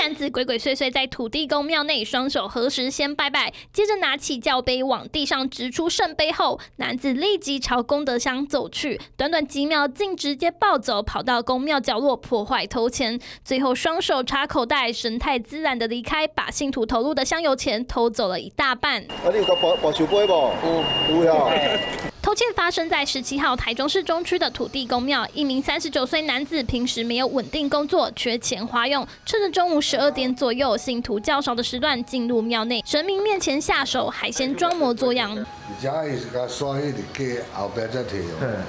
男子鬼鬼祟祟在土地公庙内，双手合十先拜拜，接着拿起教杯往地上直出圣杯后，男子立即朝功德箱走去，短短几秒竟直接暴走，跑到公庙角落破坏偷钱，最后双手插口袋，神态自然的离开，把信徒投入的香油钱偷走了一大半。啊，你有个保保修杯不？有，有呀。偷窃发生在十七号台中市中区的土地公庙，一名三十九岁男子平时没有稳定工作，缺钱花用，趁着中午十二点左右信徒较少的时段进入庙内，神明面前下手，还先装模作样。而且伊是甲刷迄个，后壁再摕哦。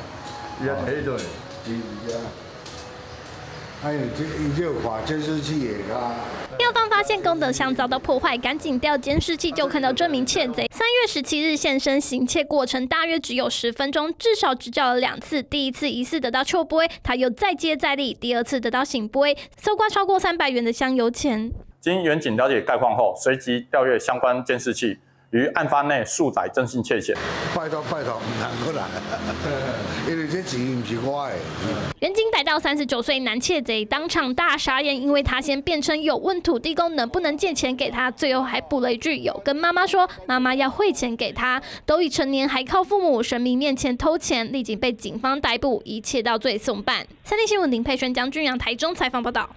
伊要摕对，是啊。还有这伊就看监视器的啊。庙方发现功德箱遭到破坏，赶紧调监视器，就看到这名窃贼三月十七日现身行窃过程大约只有十分钟，至少执教了两次。第一次疑似得到秋波，他又再接再厉；第二次得到醒波，搜刮超过三百元的香油钱。经远警了解概况后，随即调阅相关监视器。于案发内数载征信窃钱，拜托拜托，唔通过来，因为这钱唔是我的。原警逮到三十九岁男窃贼，当场大傻眼，因为他先辩称有问土地公能不能借钱给他，最后还补了一句有跟妈妈说，妈妈要汇钱给他。都已成年还靠父母，神明面前偷钱，立即被警方逮捕，一切到罪送办。三立新闻林佩璇、江俊阳台中采访报道。